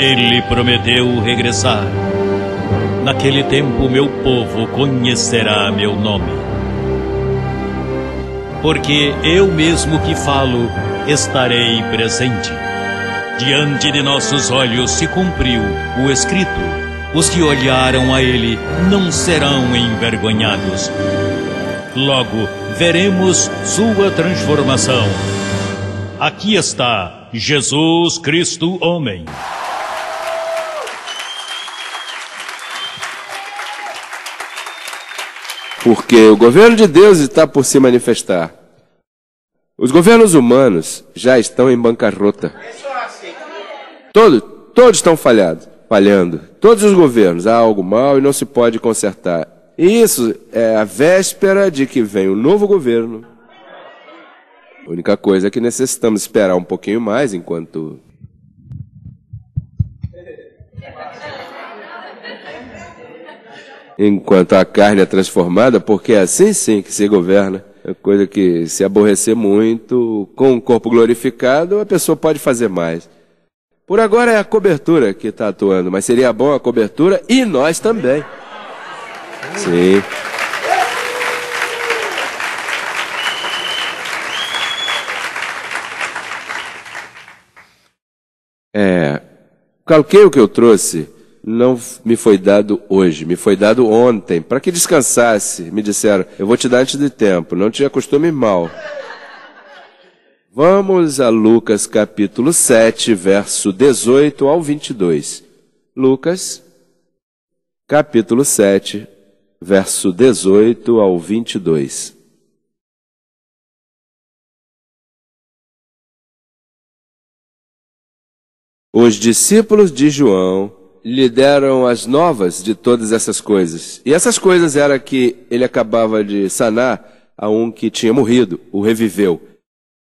ele prometeu regressar. Naquele tempo, meu povo conhecerá meu nome. Porque eu mesmo que falo, estarei presente. Diante de nossos olhos se cumpriu o escrito: os que olharam a ele não serão envergonhados. Logo, veremos sua transformação. Aqui está Jesus Cristo, homem. Porque o governo de Deus está por se manifestar. Os governos humanos já estão em bancarrota. Todos, todos estão falhados, falhando. Todos os governos há algo mal e não se pode consertar. E isso é a véspera de que vem um novo governo. A única coisa é que necessitamos esperar um pouquinho mais enquanto enquanto a carne é transformada, porque é assim sim que se governa. É coisa que se aborrecer muito, com o corpo glorificado, a pessoa pode fazer mais. Por agora é a cobertura que está atuando, mas seria bom a cobertura e nós também. Sim. É, calquei que eu trouxe não me foi dado hoje, me foi dado ontem, para que descansasse. Me disseram, eu vou te dar antes de tempo, não te acostume mal. Vamos a Lucas capítulo 7, verso 18 ao 22. Lucas, capítulo 7, verso 18 ao 22. Os discípulos de João lhe deram as novas de todas essas coisas. E essas coisas era que ele acabava de sanar a um que tinha morrido, o reviveu.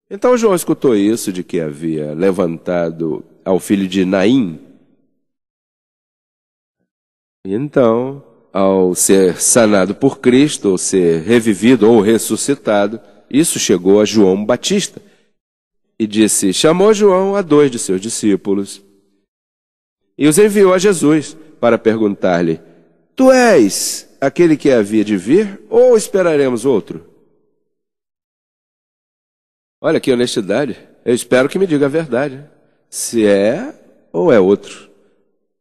Então João escutou isso de que havia levantado ao filho de Naim. Então, ao ser sanado por Cristo, ou ser revivido ou ressuscitado, isso chegou a João Batista. E disse: chamou João a dois de seus discípulos e os enviou a Jesus para perguntar-lhe: Tu és aquele que havia de vir ou esperaremos outro? Olha que honestidade. Eu espero que me diga a verdade. Se é ou é outro.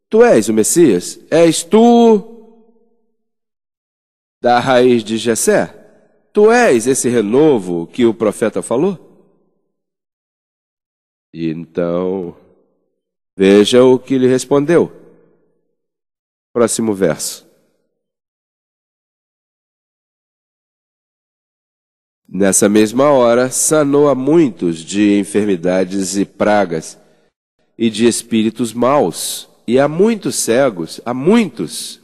Tu és o Messias? És tu da raiz de Jessé? Tu és esse renovo que o profeta falou? E então Veja o que lhe respondeu. Próximo verso. Nessa mesma hora, sanou a muitos de enfermidades e pragas, e de espíritos maus, e a muitos cegos, a muitos.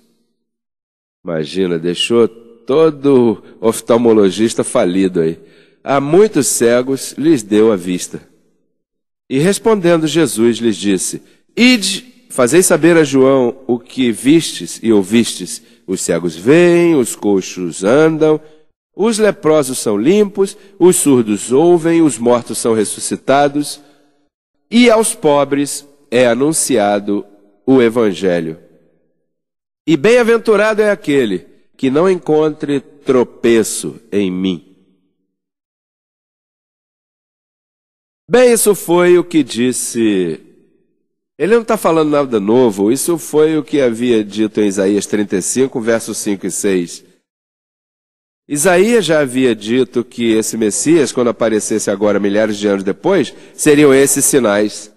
Imagina, deixou todo oftalmologista falido aí. A muitos cegos lhes deu a vista. E respondendo Jesus lhes disse: Ide, fazei saber a João o que vistes e ouvistes. Os cegos veem, os coxos andam, os leprosos são limpos, os surdos ouvem, os mortos são ressuscitados, e aos pobres é anunciado o Evangelho. E bem-aventurado é aquele que não encontre tropeço em mim. Bem, isso foi o que disse. Ele não está falando nada novo, isso foi o que havia dito em Isaías 35, versos 5 e 6. Isaías já havia dito que esse Messias, quando aparecesse agora milhares de anos depois, seriam esses sinais.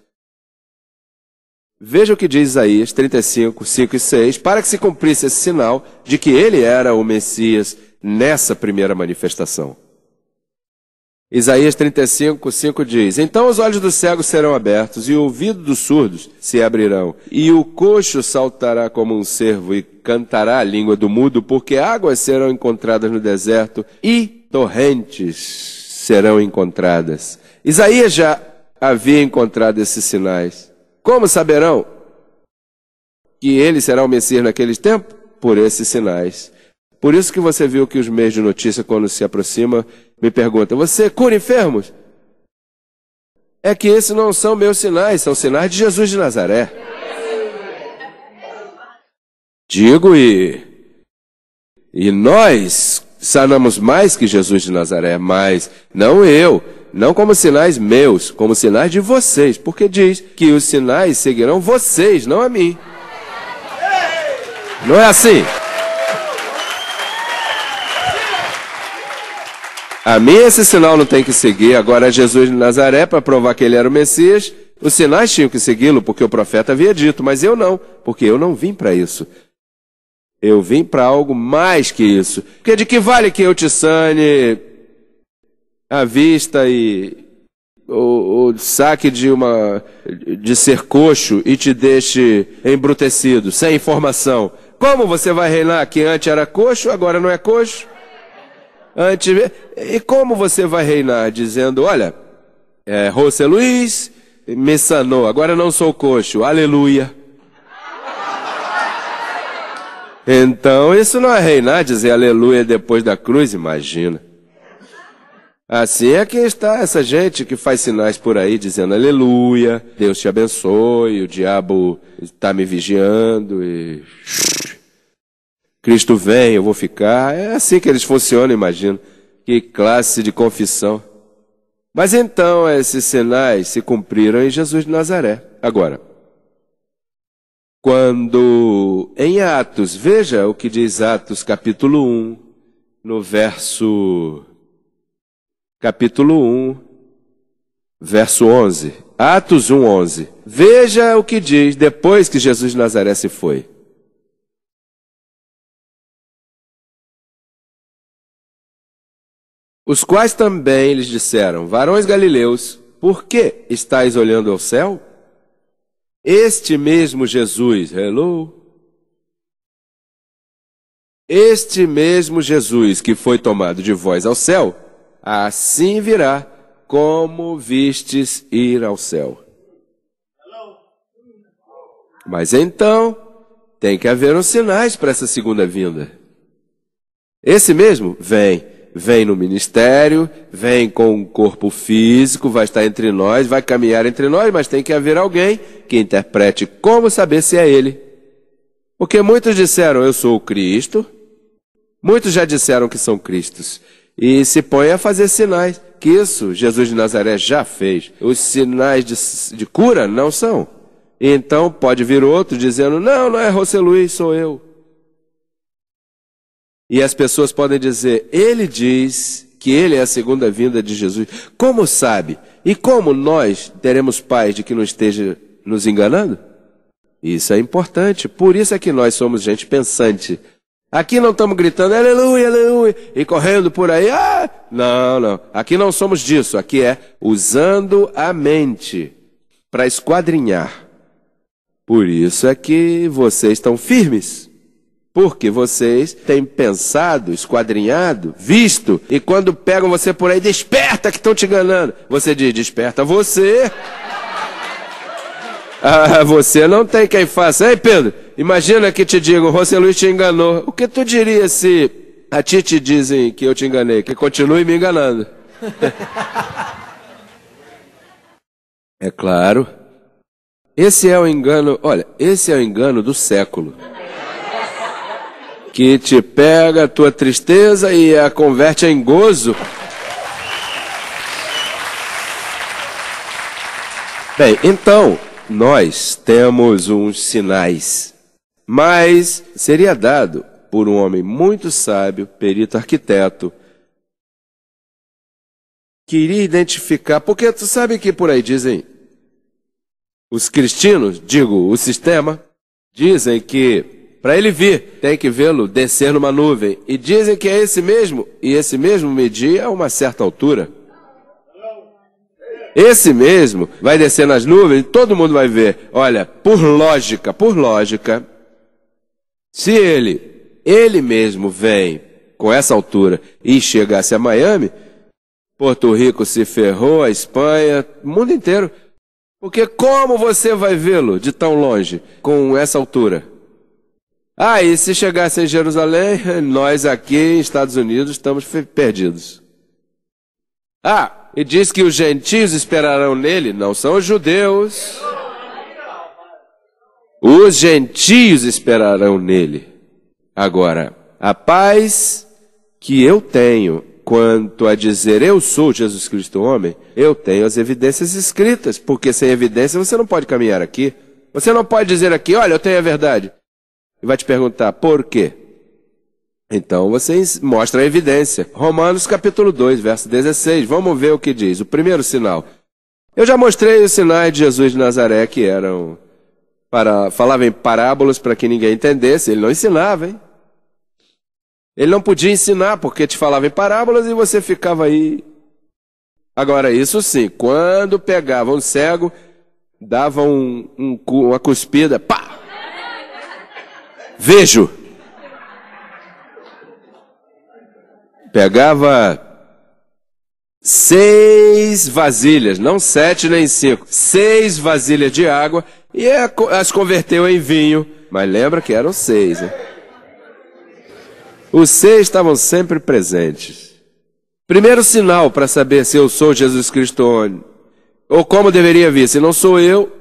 Veja o que diz Isaías 35, 5 e 6, para que se cumprisse esse sinal de que ele era o Messias nessa primeira manifestação. Isaías 35, 5 diz: Então os olhos dos cegos serão abertos, e o ouvido dos surdos se abrirão, e o coxo saltará como um cervo, e cantará a língua do mudo, porque águas serão encontradas no deserto, e torrentes serão encontradas. Isaías já havia encontrado esses sinais. Como saberão que ele será o Messias naqueles tempos? Por esses sinais. Por isso que você viu que os meios de notícia, quando se aproxima, me perguntam: Você cura enfermos? É que esses não são meus sinais, são sinais de Jesus de Nazaré. Digo e. E nós sanamos mais que Jesus de Nazaré, mas não eu, não como sinais meus, como sinais de vocês, porque diz que os sinais seguirão vocês, não a mim. Não é assim? A mim esse sinal não tem que seguir, agora Jesus de Nazaré, para provar que ele era o Messias, os sinais tinham que segui-lo, porque o profeta havia dito, mas eu não, porque eu não vim para isso. Eu vim para algo mais que isso. Porque de que vale que eu te sane a vista e o, o, saque de uma de ser coxo e te deixe embrutecido, sem informação? Como você vai reinar que antes era coxo, agora não é coxo? Antes, e como você vai reinar dizendo, olha, é, José Luiz me sanou, agora não sou coxo, aleluia. Então, isso não é reinar, dizer aleluia depois da cruz, imagina. Assim é que está essa gente que faz sinais por aí dizendo aleluia, Deus te abençoe, o diabo está me vigiando e. Cristo vem, eu vou ficar. É assim que eles funcionam, imagino. Que classe de confissão. Mas então esses sinais se cumpriram em Jesus de Nazaré. Agora, quando em Atos, veja o que diz Atos capítulo 1, no verso capítulo 1, verso 11. Atos 1, 11. Veja o que diz depois que Jesus de Nazaré se foi. Os quais também lhes disseram, varões galileus, por que estáis olhando ao céu? Este mesmo Jesus, hello? Este mesmo Jesus que foi tomado de vós ao céu, assim virá como vistes ir ao céu. Mas então, tem que haver uns sinais para essa segunda vinda. Esse mesmo vem vem no ministério, vem com um corpo físico, vai estar entre nós, vai caminhar entre nós, mas tem que haver alguém que interprete como saber se é ele. Porque muitos disseram, eu sou o Cristo, muitos já disseram que são Cristos, e se põem a fazer sinais, que isso Jesus de Nazaré já fez. Os sinais de, de cura não são. Então pode vir outro dizendo, não, não é José Luiz, sou eu. E as pessoas podem dizer, ele diz que ele é a segunda vinda de Jesus. Como sabe? E como nós teremos paz de que não esteja nos enganando? Isso é importante. Por isso é que nós somos gente pensante. Aqui não estamos gritando aleluia, aleluia e correndo por aí. Ah! Não, não. Aqui não somos disso. Aqui é usando a mente para esquadrinhar. Por isso é que vocês estão firmes. Porque vocês têm pensado, esquadrinhado, visto, e quando pegam você por aí, desperta que estão te enganando. Você diz, desperta você. Ah, você não tem quem faça. Ei, Pedro, imagina que te digam, José Luiz te enganou. O que tu diria se a ti te dizem que eu te enganei? Que continue me enganando. é claro. Esse é o engano, olha, esse é o engano do século que te pega a tua tristeza e a converte em gozo. Bem, então, nós temos uns sinais, mas seria dado por um homem muito sábio, perito arquiteto, que iria identificar, porque tu sabe que por aí dizem, os cristianos, digo, o sistema, dizem que para ele vir, tem que vê-lo descer numa nuvem. E dizem que é esse mesmo, e esse mesmo medir a uma certa altura. Esse mesmo vai descer nas nuvens, todo mundo vai ver. Olha, por lógica, por lógica, se ele, ele mesmo vem com essa altura e chegasse a Miami, Porto Rico se ferrou, a Espanha, o mundo inteiro. Porque como você vai vê-lo de tão longe, com essa altura? Ah, e se chegasse em Jerusalém, nós aqui em Estados Unidos estamos perdidos. Ah, e diz que os gentios esperarão nele, não são os judeus. os gentios esperarão nele. Agora, a paz que eu tenho quanto a dizer eu sou Jesus Cristo homem, eu tenho as evidências escritas, porque sem evidência você não pode caminhar aqui. Você não pode dizer aqui, olha, eu tenho a verdade. E vai te perguntar, por quê? Então você mostra a evidência. Romanos capítulo 2, verso 16. Vamos ver o que diz. O primeiro sinal. Eu já mostrei os sinais de Jesus de Nazaré que eram para falava em parábolas para que ninguém entendesse, ele não ensinava, hein? Ele não podia ensinar porque te falava em parábolas e você ficava aí. Agora, isso sim, quando pegava um cego, dava um, um, uma cuspida, pá! Vejo! pegava seis vasilhas, não sete nem cinco, seis vasilhas de água e as converteu em vinho. Mas lembra que eram seis. Né? Os seis estavam sempre presentes. Primeiro sinal para saber se eu sou Jesus Cristo ou como deveria vir. Se não sou eu,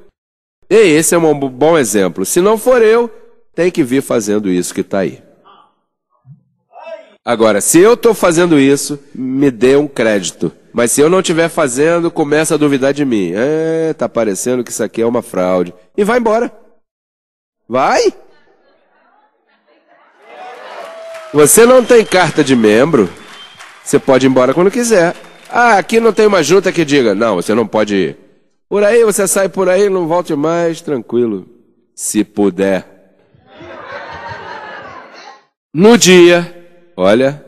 e esse é um bom exemplo. Se não for eu, tem que vir fazendo isso que está aí. Agora, se eu estou fazendo isso, me dê um crédito. Mas se eu não estiver fazendo, começa a duvidar de mim. É, tá parecendo que isso aqui é uma fraude. E vai embora. Vai! Você não tem carta de membro, você pode ir embora quando quiser. Ah, aqui não tem uma junta que diga, não, você não pode ir. Por aí, você sai por aí, não volte mais, tranquilo. Se puder. No dia Olha,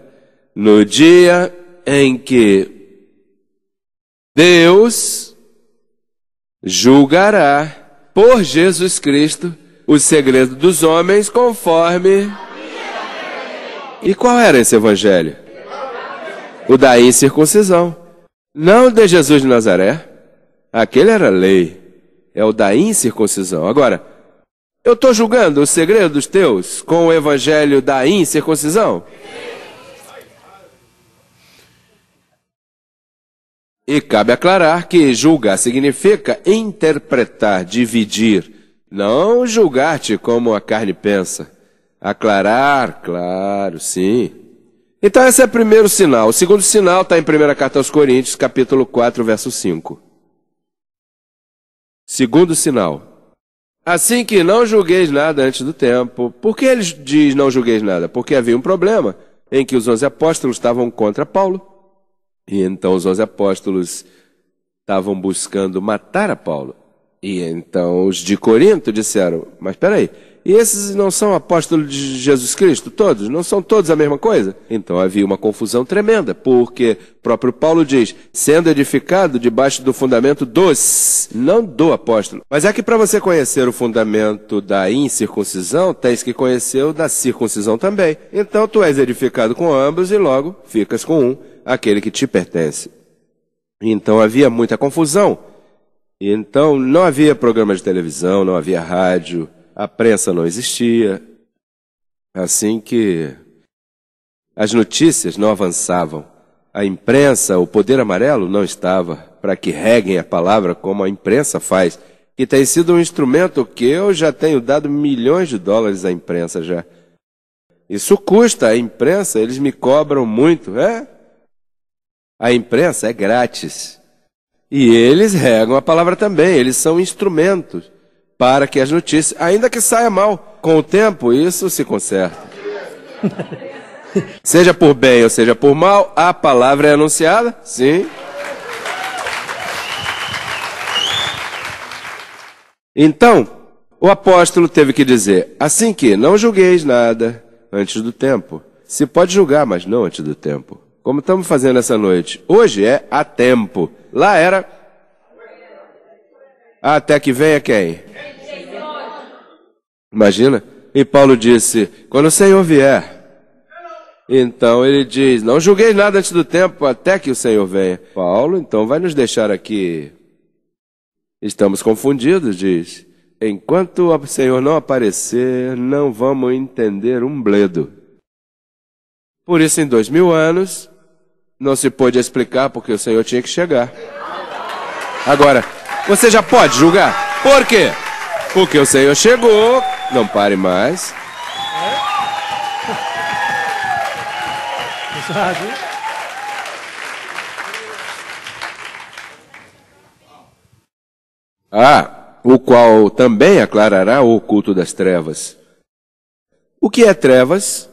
no dia em que Deus julgará por Jesus Cristo o segredo dos homens conforme. E qual era esse evangelho? O da incircuncisão. Não de Jesus de Nazaré. Aquele era lei. É o da incircuncisão. Agora, eu estou julgando os segredos teus com o evangelho da incircuncisão? E cabe aclarar que julgar significa interpretar, dividir, não julgar-te como a carne pensa. Aclarar, claro, sim. Então esse é o primeiro sinal. O segundo sinal está em 1 Carta aos Coríntios, capítulo 4, verso 5. Segundo sinal. Assim que não julgueis nada antes do tempo. Por que ele diz não julgueis nada? Porque havia um problema em que os onze apóstolos estavam contra Paulo. E então os onze apóstolos estavam buscando matar a Paulo. E então os de Corinto disseram: Mas espera aí, e esses não são apóstolos de Jesus Cristo, todos? Não são todos a mesma coisa? Então havia uma confusão tremenda, porque próprio Paulo diz, sendo edificado debaixo do fundamento dos, não do apóstolo. Mas é que para você conhecer o fundamento da incircuncisão, tens que conhecer o da circuncisão também. Então tu és edificado com ambos e logo ficas com um, aquele que te pertence. Então havia muita confusão. Então não havia programa de televisão, não havia rádio, a prensa não existia, assim que as notícias não avançavam. A imprensa, o poder amarelo não estava para que reguem a palavra como a imprensa faz, que tem sido um instrumento que eu já tenho dado milhões de dólares à imprensa já. Isso custa a imprensa, eles me cobram muito, é? A imprensa é grátis. E eles regam a palavra também, eles são instrumentos para que as notícias, ainda que saia mal, com o tempo isso se conserta. seja por bem ou seja por mal, a palavra é anunciada? Sim. Então, o apóstolo teve que dizer: assim que não julgueis nada antes do tempo. Se pode julgar, mas não antes do tempo. Como estamos fazendo essa noite. Hoje é a tempo. Lá era até que venha quem? Imagina? E Paulo disse: quando o Senhor vier. Então ele diz: Não julguei nada antes do tempo, até que o Senhor venha. Paulo, então, vai nos deixar aqui. Estamos confundidos, diz. Enquanto o Senhor não aparecer, não vamos entender um bledo. Por isso, em dois mil anos, não se pôde explicar porque o Senhor tinha que chegar. Agora, você já pode julgar? Por quê? Porque o Senhor chegou. Não pare mais. Ah, o qual também aclarará o oculto das trevas. O que é trevas?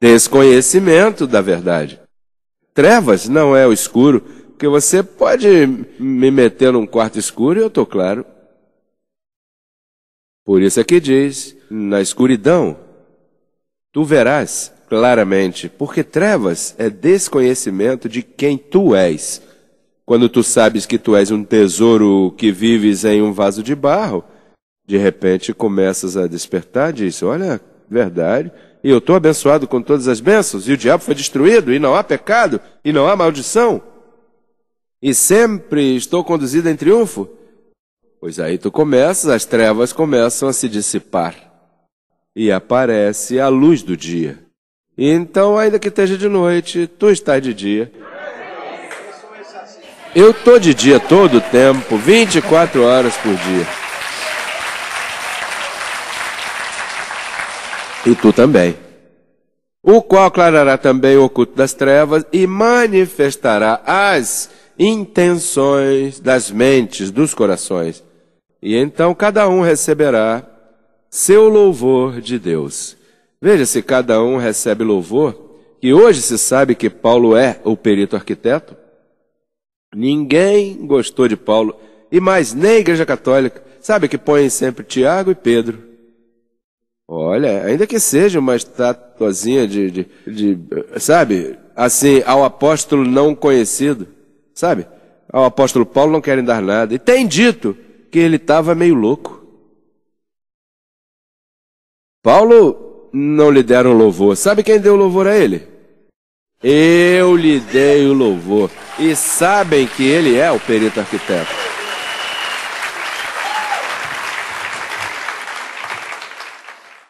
Desconhecimento da verdade. Trevas não é o escuro, porque você pode me meter num quarto escuro e eu estou claro. Por isso é que diz, na escuridão, tu verás claramente, porque trevas é desconhecimento de quem tu és. Quando tu sabes que tu és um tesouro que vives em um vaso de barro, de repente começas a despertar, diz, olha, verdade, e eu estou abençoado com todas as bênçãos, e o diabo foi destruído, e não há pecado, e não há maldição, e sempre estou conduzido em triunfo. Pois aí tu começas, as trevas começam a se dissipar, e aparece a luz do dia. Então, ainda que esteja de noite, tu estás de dia. Eu estou de dia todo o tempo, 24 horas por dia. E tu também. O qual aclarará também o oculto das trevas e manifestará as intenções das mentes, dos corações. E então cada um receberá seu louvor de Deus. Veja se cada um recebe louvor, que hoje se sabe que Paulo é o perito arquiteto. Ninguém gostou de Paulo, e mais, nem a Igreja Católica. Sabe que põe sempre Tiago e Pedro. Olha, ainda que seja uma estatuazinha de, de, de, sabe, assim, ao apóstolo não conhecido, sabe? Ao apóstolo Paulo não querem dar nada. E tem dito que ele estava meio louco. Paulo não lhe deram louvor. Sabe quem deu louvor a ele? Eu lhe dei o louvor. E sabem que ele é o perito arquiteto.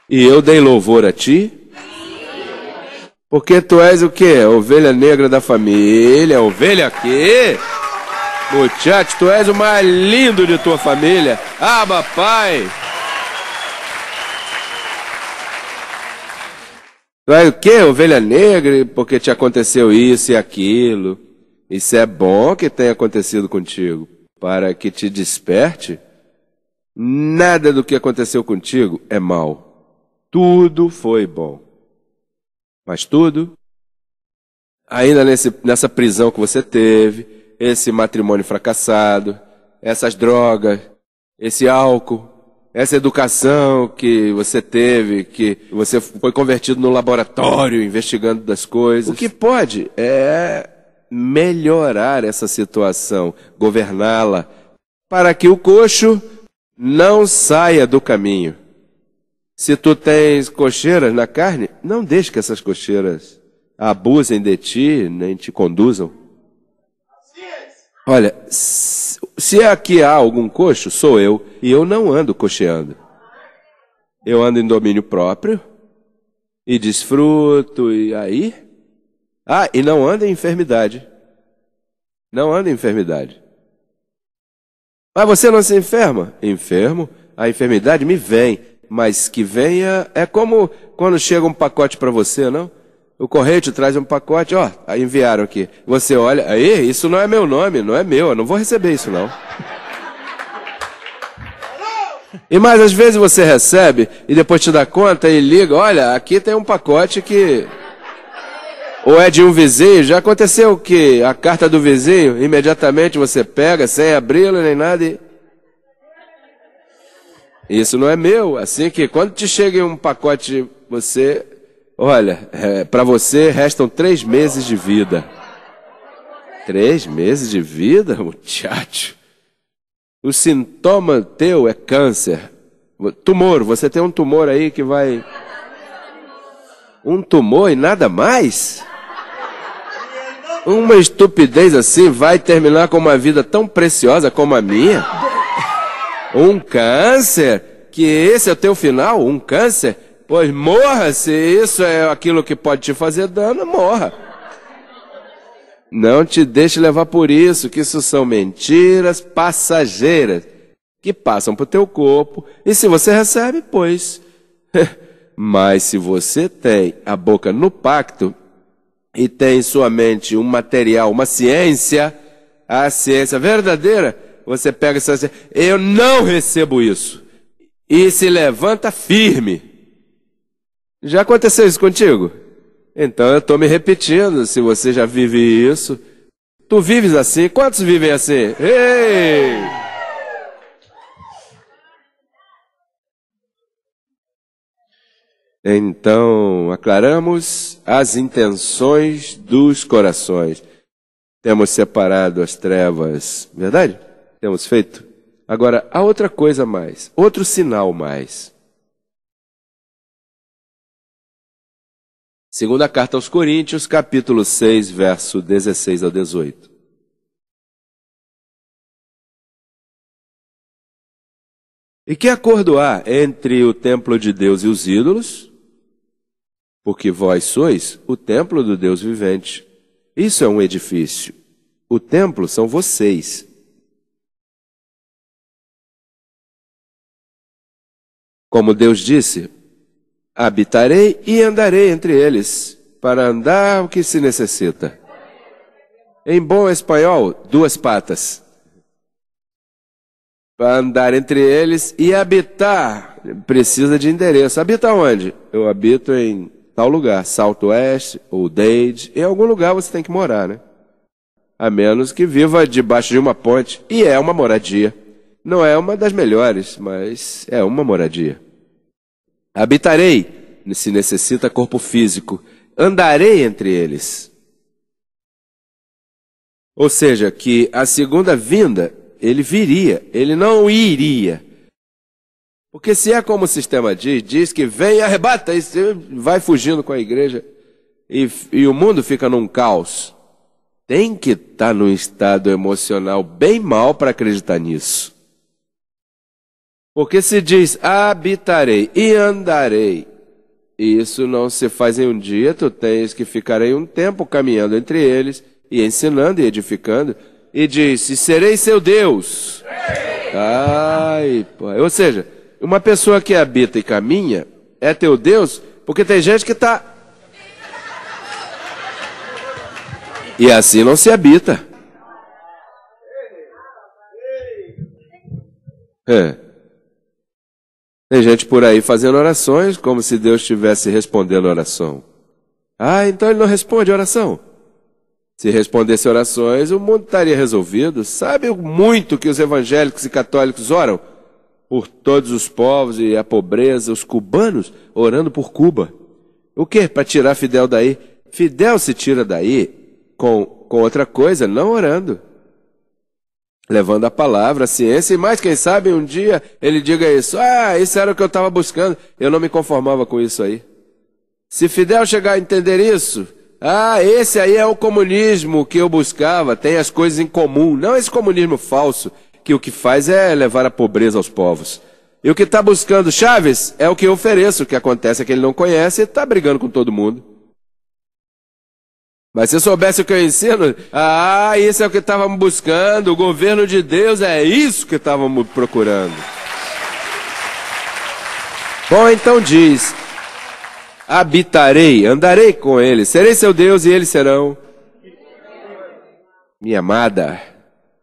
E eu dei louvor a ti? Porque tu és o quê? Ovelha negra da família. Ovelha quê? Muchacho, tu és o mais lindo de tua família. Aba, pai. Tu és o quê? Ovelha negra, porque te aconteceu isso e aquilo. Isso é bom que tenha acontecido contigo, para que te desperte. Nada do que aconteceu contigo é mal. Tudo foi bom. Mas tudo, ainda nesse, nessa prisão que você teve, esse matrimônio fracassado, essas drogas, esse álcool, essa educação que você teve, que você foi convertido no laboratório investigando das coisas. O que pode é melhorar essa situação, governá-la, para que o coxo não saia do caminho. Se tu tens cocheiras na carne, não deixe que essas cocheiras abusem de ti, nem te conduzam. Olha, se aqui há algum coxo, sou eu, e eu não ando cocheando. Eu ando em domínio próprio, e desfruto, e aí? Ah, e não ando em enfermidade. Não ando em enfermidade. Mas você não se enferma? Enfermo, a enfermidade me vem mas que venha. É como quando chega um pacote para você, não? O correio te traz um pacote, ó, enviaram aqui. Você olha, aí, isso não é meu nome, não é meu, eu não vou receber isso não. E mais às vezes você recebe e depois te dá conta e liga, olha, aqui tem um pacote que ou é de um vizinho, já aconteceu que a carta do vizinho, imediatamente você pega sem abri-la nem nada e isso não é meu. Assim que quando te chega um pacote, você, olha, é, para você restam três meses de vida. Três meses de vida, muchacho. O sintoma teu é câncer. Tumor, você tem um tumor aí que vai. Um tumor e nada mais? Uma estupidez assim vai terminar com uma vida tão preciosa como a minha? Um câncer? Que esse é o teu final? Um câncer? Pois morra, se isso é aquilo que pode te fazer dano, morra. Não te deixe levar por isso, que isso são mentiras passageiras. que passam para o teu corpo, e se você recebe, pois. Mas se você tem a boca no pacto e tem em sua mente um material, uma ciência, a ciência verdadeira, você pega essa ciência, eu não recebo isso. E se levanta firme. Já aconteceu isso contigo? Então eu estou me repetindo, se você já vive isso. Tu vives assim? Quantos vivem assim? Ei! Então, aclaramos as intenções dos corações. Temos separado as trevas, verdade? Temos feito. Agora, há outra coisa mais, outro sinal mais. Segunda carta aos Coríntios, capítulo 6, verso 16 ao 18. E que acordo há entre o templo de Deus e os ídolos? porque vós sois o templo do Deus vivente. Isso é um edifício. O templo são vocês. Como Deus disse, habitarei e andarei entre eles, para andar o que se necessita. Em bom espanhol, duas patas. Para andar entre eles e habitar, precisa de endereço. Habita onde? Eu habito em tal lugar, Salto Oeste ou Dade, em algum lugar você tem que morar, né? A menos que viva debaixo de uma ponte, e é uma moradia. Não é uma das melhores, mas é uma moradia. Habitarei, se necessita corpo físico, andarei entre eles. Ou seja, que a segunda vinda, ele viria, ele não iria. Porque se é como o sistema diz, diz que vem e arrebata, e vai fugindo com a igreja e, e o mundo fica num caos. Tem que estar tá num estado emocional bem mal para acreditar nisso. Porque se diz habitarei e andarei, isso não se faz em um dia, tu tens que ficar aí um tempo caminhando entre eles e ensinando e edificando. E diz: e serei seu Deus. Ai, pô. Ou seja, uma pessoa que habita e caminha é teu Deus, porque tem gente que está. E assim não se habita. É. Tem gente por aí fazendo orações como se Deus estivesse respondendo oração. Ah, então ele não responde oração. Se respondesse orações, o mundo estaria resolvido. Sabe muito que os evangélicos e católicos oram? por todos os povos e a pobreza, os cubanos orando por Cuba. O que? Para tirar Fidel daí? Fidel se tira daí com, com outra coisa, não orando. Levando a palavra, a ciência, e mais, quem sabe, um dia ele diga isso. Ah, isso era o que eu estava buscando. Eu não me conformava com isso aí. Se Fidel chegar a entender isso, ah, esse aí é o comunismo que eu buscava, tem as coisas em comum. Não esse comunismo falso, que o que faz é levar a pobreza aos povos. E o que está buscando Chaves é o que eu ofereço. O que acontece é que ele não conhece e está brigando com todo mundo. Mas se eu soubesse o que eu ensino, ah, isso é o que estávamos buscando, o governo de Deus é isso que estávamos procurando. Bom, então diz: habitarei, andarei com eles, serei seu Deus e eles serão minha amada,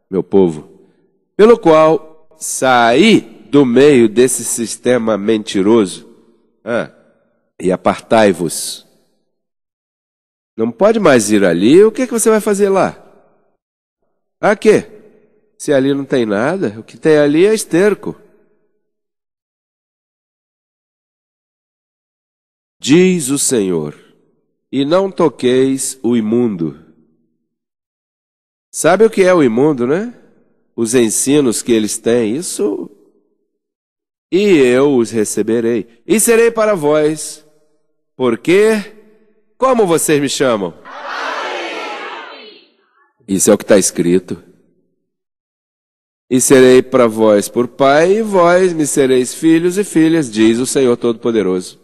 meu povo pelo qual saí do meio desse sistema mentiroso ah, e apartai-vos. Não pode mais ir ali, o que, é que você vai fazer lá? A quê? Se ali não tem nada, o que tem ali é esterco. Diz o Senhor, e não toqueis o imundo. Sabe o que é o imundo, né? os ensinos que eles têm, isso. E eu os receberei, e serei para vós, porque, como vocês me chamam? Isso é o que está escrito. E serei para vós por pai, e vós me sereis filhos e filhas, diz o Senhor Todo-Poderoso.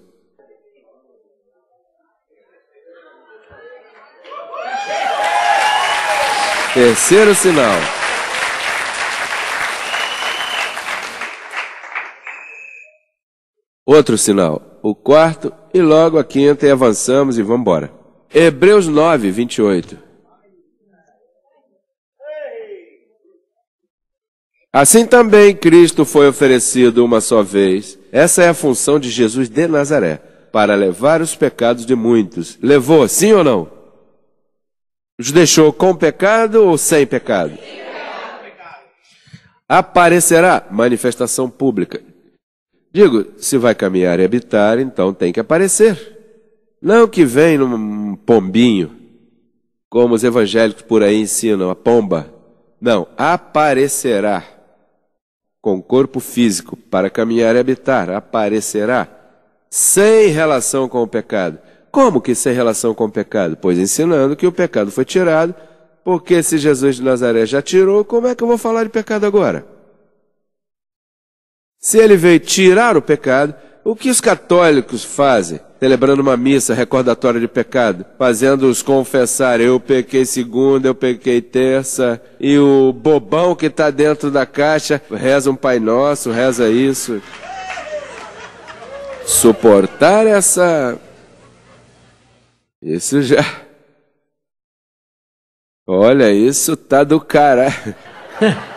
Terceiro sinal. Outro sinal, o quarto e logo a quinta e avançamos e vamos embora. Hebreus 9, 28. Assim também Cristo foi oferecido uma só vez. Essa é a função de Jesus de Nazaré, para levar os pecados de muitos. Levou, sim ou não? Os deixou com pecado ou sem pecado? Aparecerá manifestação pública. Digo, se vai caminhar e habitar, então tem que aparecer. Não que vem num pombinho, como os evangélicos por aí ensinam, a pomba. Não, aparecerá com corpo físico para caminhar e habitar, aparecerá sem relação com o pecado. Como que sem relação com o pecado? Pois ensinando que o pecado foi tirado, porque se Jesus de Nazaré já tirou, como é que eu vou falar de pecado agora? Se ele veio tirar o pecado, o que os católicos fazem? Celebrando uma missa recordatória de pecado, fazendo-os confessar, eu pequei segunda, eu pequei terça, e o bobão que está dentro da caixa reza um Pai Nosso, reza isso. Suportar essa. Isso já. Olha, isso tá do cara.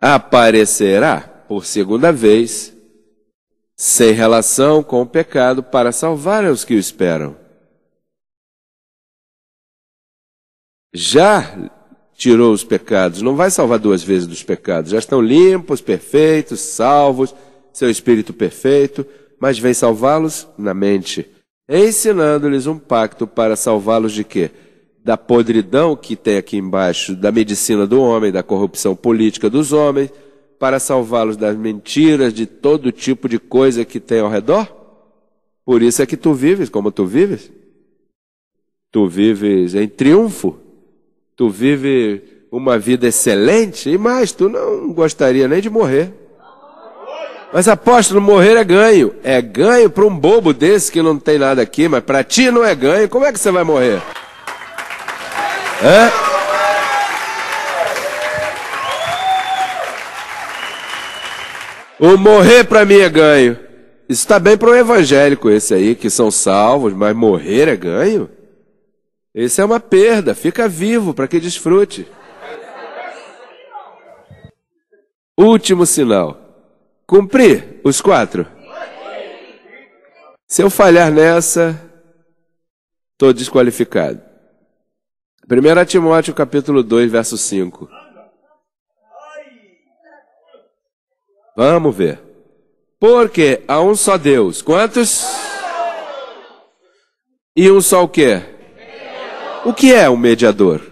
aparecerá por segunda vez, sem relação com o pecado, para salvar os que o esperam. Já tirou os pecados, não vai salvar duas vezes dos pecados, já estão limpos, perfeitos, salvos, seu espírito perfeito, mas vem salvá-los na mente, ensinando-lhes um pacto para salvá-los de quê? Da podridão que tem aqui embaixo, da medicina do homem, da corrupção política dos homens, para salvá-los das mentiras, de todo tipo de coisa que tem ao redor? Por isso é que tu vives como tu vives. Tu vives em triunfo. Tu vives uma vida excelente e mais, tu não gostaria nem de morrer. Mas apóstolo, morrer é ganho. É ganho para um bobo desse que não tem nada aqui, mas para ti não é ganho. Como é que você vai morrer? Hã? O morrer para mim é ganho. Está bem para o evangélico, esse aí, que são salvos, mas morrer é ganho? Esse é uma perda. Fica vivo para que desfrute. Último sinal. Cumprir os quatro. Se eu falhar nessa, estou desqualificado. 1 Timóteo capítulo 2, verso 5. Vamos ver. Porque há um só Deus. Quantos? E um só o quê? O que é um mediador?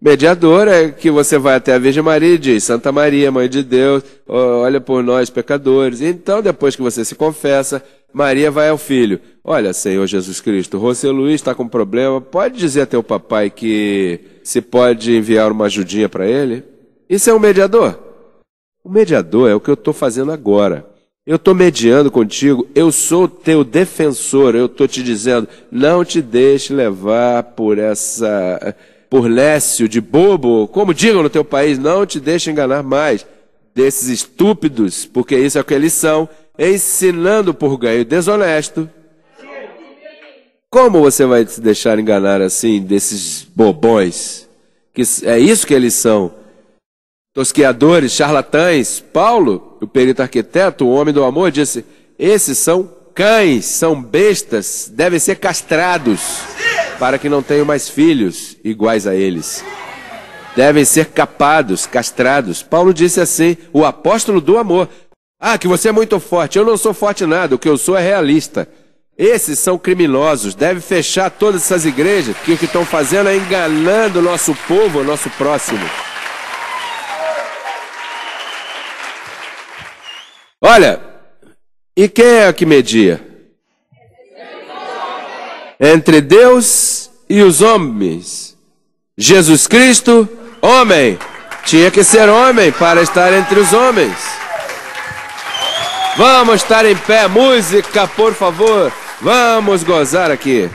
Mediador é que você vai até a Virgem Maria e diz, Santa Maria, Mãe de Deus, olha por nós pecadores. Então, depois que você se confessa, Maria vai ao filho. Olha, Senhor Jesus Cristo, José Luiz está com problema. Pode dizer a teu papai que se pode enviar uma ajudinha para ele? Isso é um mediador? O mediador é o que eu estou fazendo agora. Eu estou mediando contigo, eu sou teu defensor, eu estou te dizendo, não te deixe levar por essa, por lécio de bobo, como digam no teu país, não te deixe enganar mais desses estúpidos, porque isso é o que eles são, ensinando por ganho desonesto. Como você vai se deixar enganar assim desses bobões? Que é isso que eles são. Tosqueadores, charlatães. Paulo, o perito arquiteto, o homem do amor, disse: esses são cães, são bestas, devem ser castrados para que não tenham mais filhos iguais a eles. Devem ser capados, castrados. Paulo disse assim, o apóstolo do amor. Ah, que você é muito forte. Eu não sou forte nada, o que eu sou é realista. Esses são criminosos, deve fechar todas essas igrejas, que o que estão fazendo é enganando o nosso povo, o nosso próximo. Olha, e quem é que media? Entre Deus e os homens. Jesus Cristo, homem. Tinha que ser homem para estar entre os homens. Vamos estar em pé, música, por favor. Vamos gozar aqui.